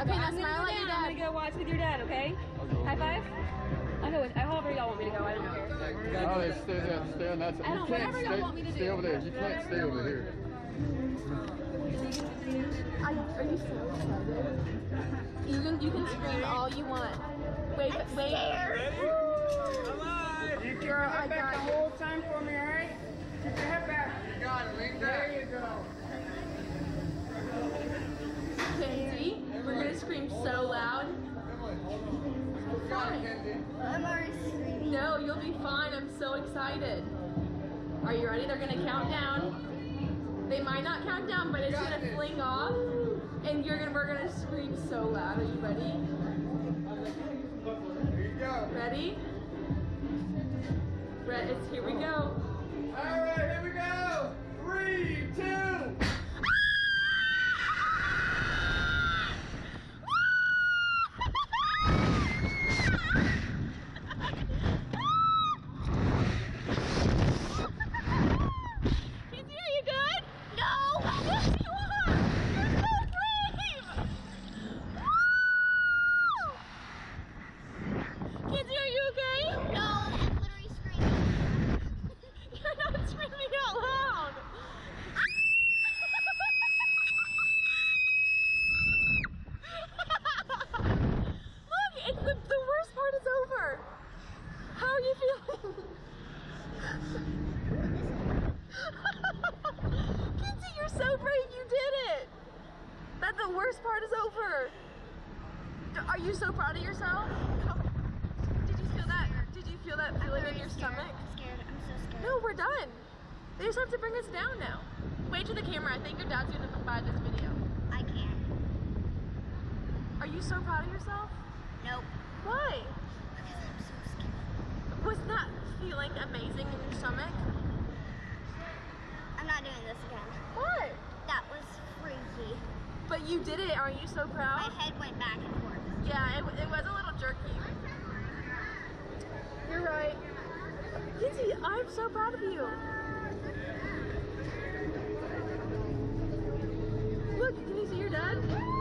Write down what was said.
Okay, now I'm smile go at your down. I'm gonna go watch with your dad, okay? High five. I'll go with however y'all want me to go. I don't care. Oh, they stay there, stay on that side. I don't- can't whatever y'all stay, want me to stay do. over there. You can't stay over here. Are, are you so excited? You can you can scream all you want. Wait, wait. Girl, I got you. whole time for me, alright? Keep your head back. You got it, lean There you go. Kenzie, we're gonna scream so loud. I'm already screaming. No, you'll be fine. I'm so excited. Are you ready? They're gonna count down. They might not count down, but it's gonna fling off, and you're gonna we're gonna scream so loud. Are you ready? Here you go. Ready? Re- it's here we go. All right, here we go. Three, two. Kenzie, are you good? No! Yes, you are! You're so brave! Woo! Kenzie, are you okay? No, I'm literally screaming. You're not screaming out loud! Look, it's the, the worst part is over! How are you feeling? Kenzie, you're so brave, you did it! That the worst part is over! Are you so proud of yourself? Did you feel that? Did you feel that feeling in your scared. stomach? I'm scared. I'm so scared. No, we're done. They just have to bring us down now. Wait to the camera. I think your dad's gonna buy this video. I can't. Are you so proud of yourself? Nope. Why? Because I'm so scared. Was that feeling amazing in your stomach? I'm not doing this again. What? That was freaky. But you did it. Aren't you so proud? My head went back and forth. Yeah, it, it was a little jerky. You're right. Kenzie, I'm so proud of you. Look, can you see your dad?